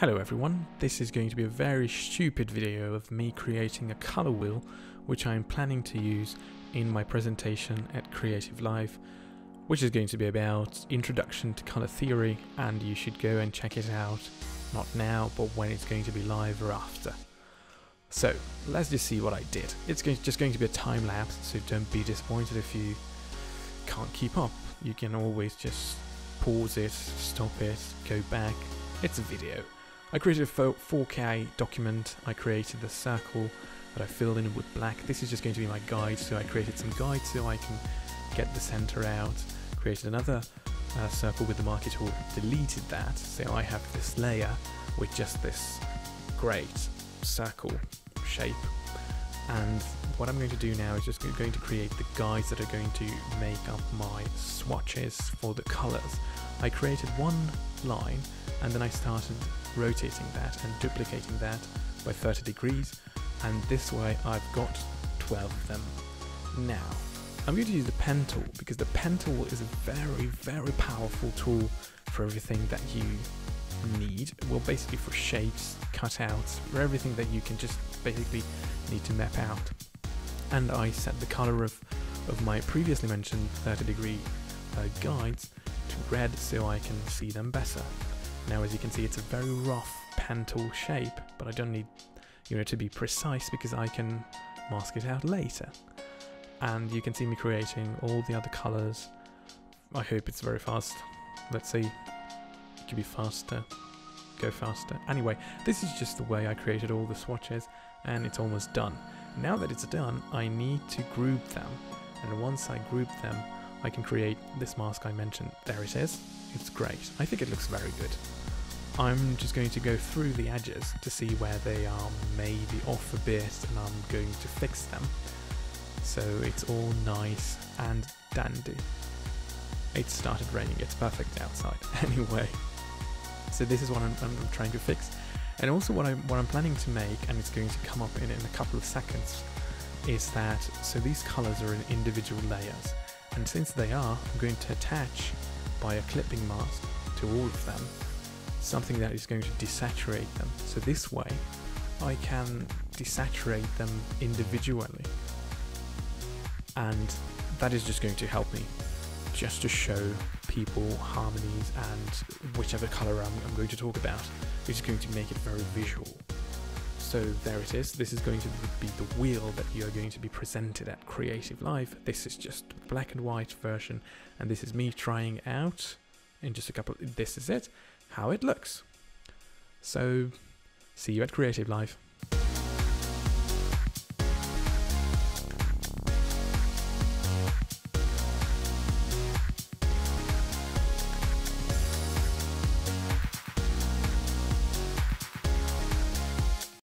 Hello everyone, this is going to be a very stupid video of me creating a color wheel which I'm planning to use in my presentation at Creative Live which is going to be about introduction to color theory and you should go and check it out not now but when it's going to be live or after. So let's just see what I did. It's just going to be a time lapse so don't be disappointed if you can't keep up. You can always just pause it, stop it, go back. It's a video. I created a 4K document, I created the circle that I filled in with black. This is just going to be my guide, so I created some guides so I can get the center out. Created another uh, circle with the marquee tool, deleted that, so I have this layer with just this great circle shape. And what I'm going to do now is just going to create the guides that are going to make up my swatches for the colors. I created one line and then I started rotating that and duplicating that by 30 degrees and this way I've got 12 of them. Now, I'm going to use the pen tool because the pen tool is a very, very powerful tool for everything that you need. Well, basically for shapes, cutouts, for everything that you can just basically need to map out. And I set the color of, of my previously mentioned 30 degree uh, guides to red so I can see them better. Now as you can see it's a very rough tool shape, but I don't need you know to be precise because I can mask it out later. And you can see me creating all the other colors. I hope it's very fast. Let's see. It could be faster. Go faster. Anyway, this is just the way I created all the swatches and it's almost done. Now that it's done, I need to group them. And once I group them, I can create this mask I mentioned. There it is. It's great. I think it looks very good. I'm just going to go through the edges to see where they are maybe off a bit and I'm going to fix them. So it's all nice and dandy. It started raining, it's perfect outside. Anyway, so this is what I'm, I'm trying to fix. And also what I'm, what I'm planning to make, and it's going to come up in, in a couple of seconds, is that, so these colors are in individual layers. And since they are, I'm going to attach by a clipping mask to all of them something that is going to desaturate them. So this way I can desaturate them individually. And that is just going to help me just to show people harmonies and whichever color I'm, I'm going to talk about. It's going to make it very visual. So there it is. This is going to be the wheel that you are going to be presented at Creative Live. This is just black and white version, and this is me trying out in just a couple. This is it, how it looks. So see you at Creative Live.